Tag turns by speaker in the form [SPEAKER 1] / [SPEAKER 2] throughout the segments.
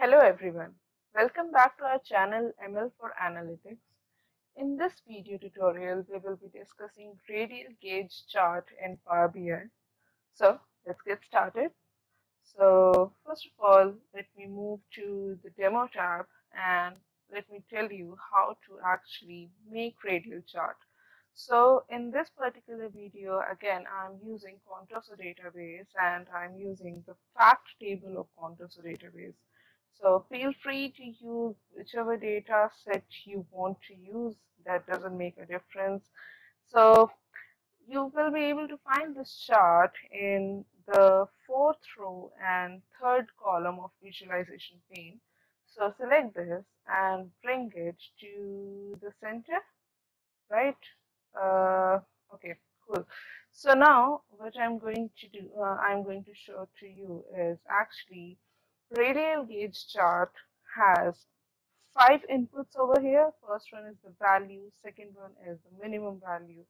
[SPEAKER 1] Hello everyone, welcome back to our channel ML for Analytics. In this video tutorial, we will be discussing radial gauge chart in Power BI. So let's get started. So first of all, let me move to the demo tab and let me tell you how to actually make radial chart. So in this particular video, again, I'm using Contoso database and I'm using the fact table of Contoso database. So feel free to use whichever data set you want to use. That doesn't make a difference. So you will be able to find this chart in the fourth row and third column of visualization pane. So select this and bring it to the center, right? Uh, okay, cool. So now what I'm going to do, uh, I'm going to show to you is actually radial gauge chart has five inputs over here. First one is the value, second one is the minimum value,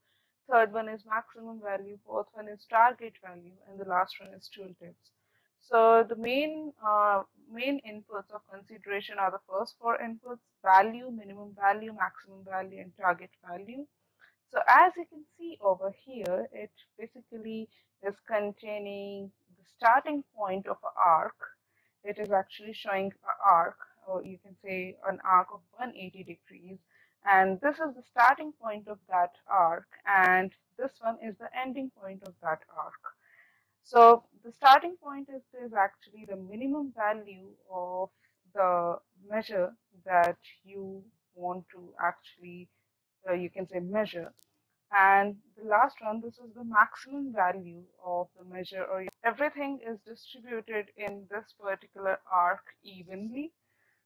[SPEAKER 1] third one is maximum value, fourth one is target value, and the last one is tooltips. So the main uh, main inputs of consideration are the first four inputs, value, minimum value, maximum value, and target value. So as you can see over here, it basically is containing the starting point of an arc it is actually showing an arc. Or you can say an arc of 180 degrees. And this is the starting point of that arc and this one is the ending point of that arc. So the starting point is, is actually the minimum value of the measure that you want to actually uh, you can say measure and the last one, this is the maximum value of the measure or everything is distributed in this particular arc evenly.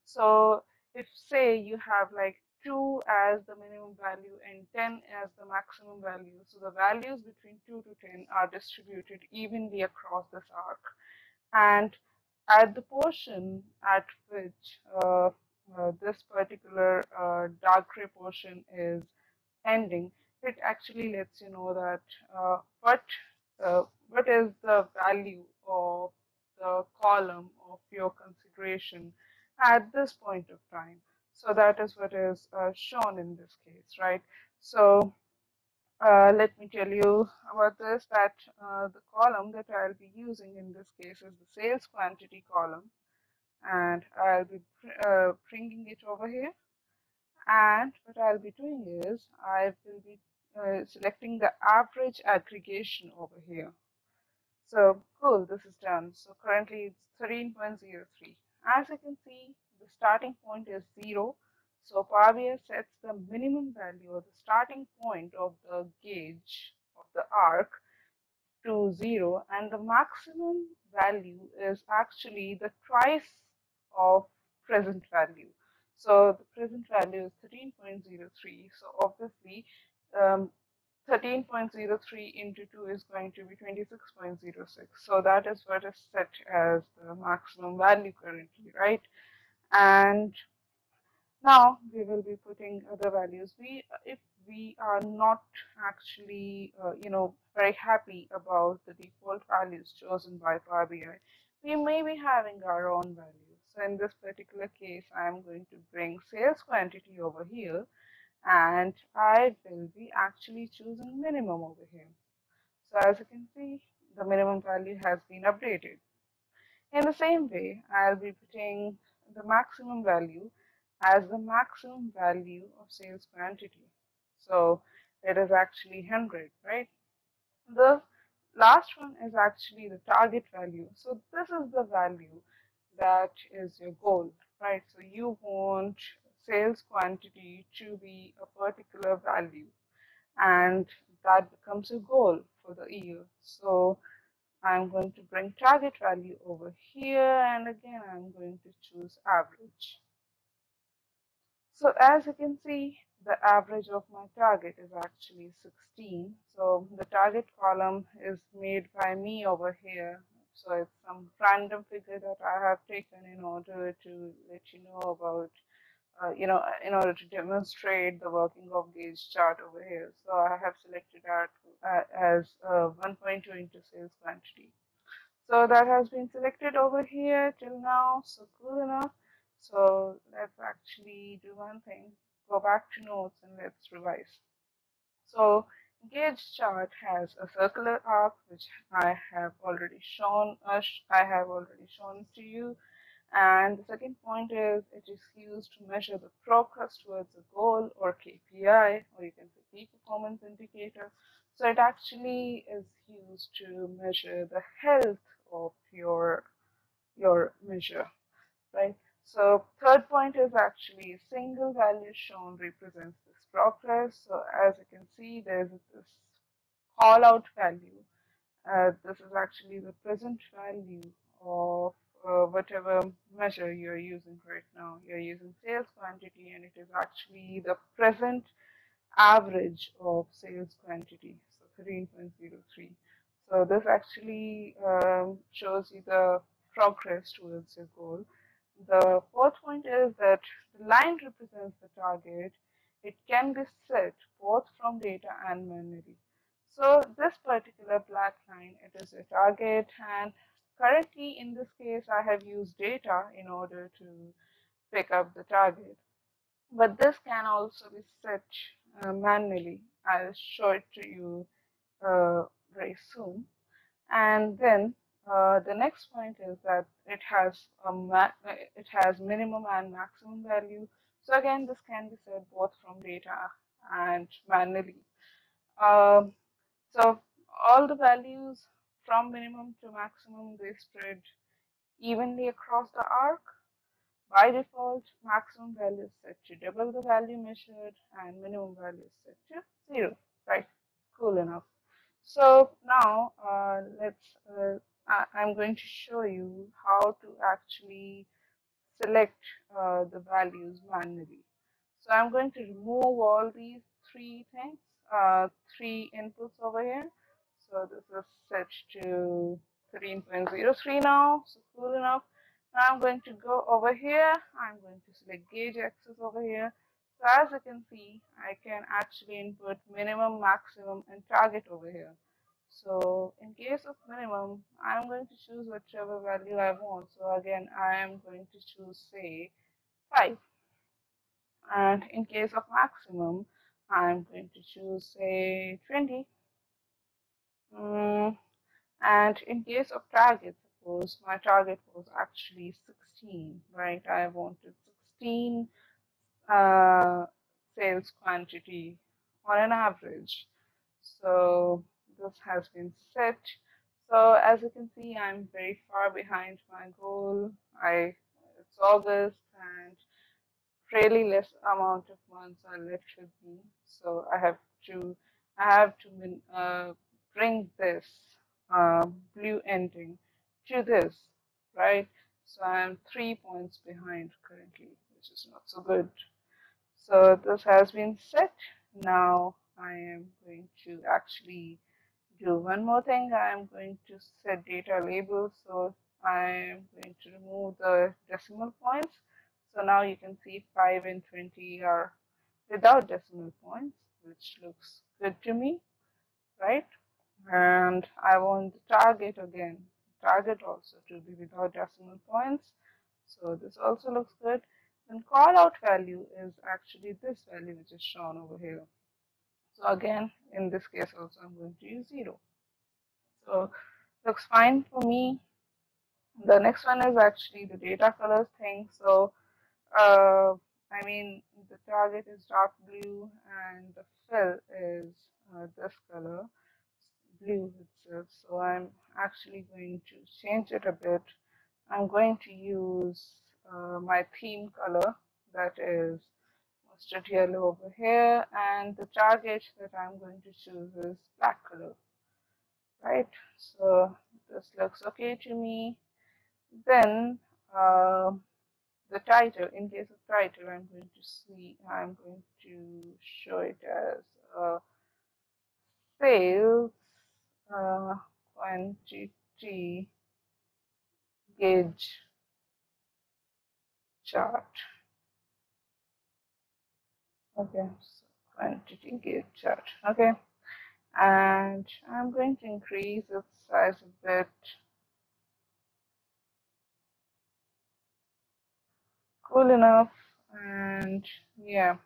[SPEAKER 1] So if say you have like 2 as the minimum value and 10 as the maximum value, so the values between 2 to 10 are distributed evenly across this arc. And at the portion at which uh, uh, this particular uh, dark gray portion is ending, it actually lets you know that uh, what uh, what is the value of the column of your consideration at this point of time. So that is what is uh, shown in this case, right? So uh, let me tell you about this that uh, the column that I'll be using in this case is the sales quantity column and I'll be uh, bringing it over here and what I'll be doing is I will be uh, selecting the average aggregation over here. So cool, this is done. So currently it's 13.03. As you can see, the starting point is zero. So Power BI sets the minimum value or the starting point of the gauge of the arc to zero and the maximum value is actually the twice of present value. So the present value is 13.03. So obviously um, 13.03 into 2 is going to be 26.06. So that is what is set as the maximum value currently, right? And now we will be putting other values. We, if we are not actually, uh, you know, very happy about the default values chosen by Power BI, we may be having our own values. So in this particular case, I am going to bring sales quantity over here and I will be actually choosing minimum over here. So as you can see, the minimum value has been updated. In the same way, I'll be putting the maximum value as the maximum value of sales quantity. So it is actually 100, right? The last one is actually the target value. So this is the value that is your goal, right? So you want sales quantity to be a particular value and that becomes a goal for the year. So I'm going to bring target value over here and again I'm going to choose average. So as you can see the average of my target is actually 16. So the target column is made by me over here. So it's some random figure that I have taken in order to let you know about uh, you know, in order to demonstrate the working of gauge chart over here. So I have selected that uh, as uh, 1.2 into sales quantity. So that has been selected over here till now. So cool enough. So let's actually do one thing. Go back to notes and let's revise. So gauge chart has a circular arc which I have already shown us. I have already shown to you. And the second point is it is used to measure the progress towards a goal or KPI, or you can say key performance indicator. So it actually is used to measure the health of your your measure, right? So third point is actually a single value shown represents this progress. So as you can see, there's this call out value. Uh, this is actually the present value of uh, whatever measure you're using right now. You're using sales quantity and it is actually the present average of sales quantity, so 13.03. So this actually um, shows you the progress towards your goal. The fourth point is that the line represents the target. It can be set both from data and manually. So this particular black line, it is a target and Currently, in this case, I have used data in order to pick up the target. But this can also be set uh, manually. I'll show it to you uh, very soon. And then uh, the next point is that it has a it has minimum and maximum value. So again, this can be set both from data and manually. Um, so all the values from minimum to maximum, they spread evenly across the arc. By default, maximum value is set to double the value measured and minimum value is set to zero, right? Cool enough. So now uh, let's, uh, I, am going to show you how to actually select uh, the values manually. So I'm going to remove all these three things, uh, three inputs over here so this is set to 13.03 now, so cool enough. Now I'm going to go over here. I'm going to select gauge axis over here. So as you can see, I can actually input minimum, maximum, and target over here. So in case of minimum, I'm going to choose whichever value I want. So again, I am going to choose say 5. And in case of maximum, I'm going to choose say 20. Mm, and in case of target, suppose my target was actually 16, right? I wanted 16 uh, sales quantity on an average. So this has been set. So as you can see, I'm very far behind my goal. I it's August and really less amount of months are left with me. So I have to I have to uh, bring this uh, blue ending to this, right? So I'm three points behind currently, which is not so good. So this has been set. Now I am going to actually do one more thing. I am going to set data labels. So I am going to remove the decimal points. So now you can see 5 and 20 are without decimal points, which looks good to me, right? And I want the target again. Target also to be without decimal points. So this also looks good. Then call out value is actually this value which is shown over here. So again in this case also I'm going to use 0 so looks fine for me. The next one is actually the data colors thing. So uh, I mean the target is dark blue and the fill is uh, this color blue itself so I'm actually going to change it a bit. I'm going to use uh, my theme color that is mustard yellow over here and the target that I'm going to choose is black color. Right? So this looks okay to me. Then uh, the title in case of title I'm going to see I'm going to show it as uh, uh, Entity gauge chart. Okay so quantity gauge chart. Okay. And I'm going to increase its size a bit cool enough and yeah.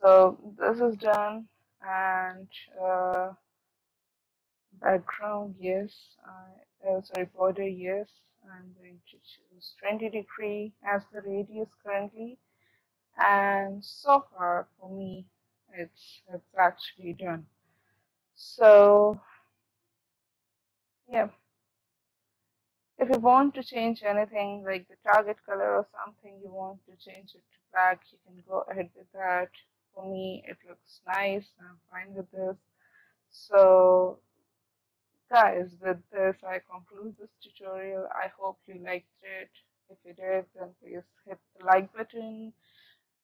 [SPEAKER 1] So this is done and uh, background yes uh, sorry border yes. I'm going to choose 20 degree as the radius currently. And so far for me it's it's actually done. So yeah. If you want to change anything like the target color or something you want to change it to black you can go ahead with that. For me it looks nice. I'm fine with this. So guys with this i conclude this tutorial. I hope you liked it. If you did then please hit the like button.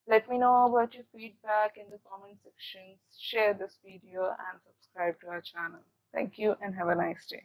[SPEAKER 1] Let me know about your feedback in the comment section. Share this video and subscribe to our channel. Thank you and have a nice day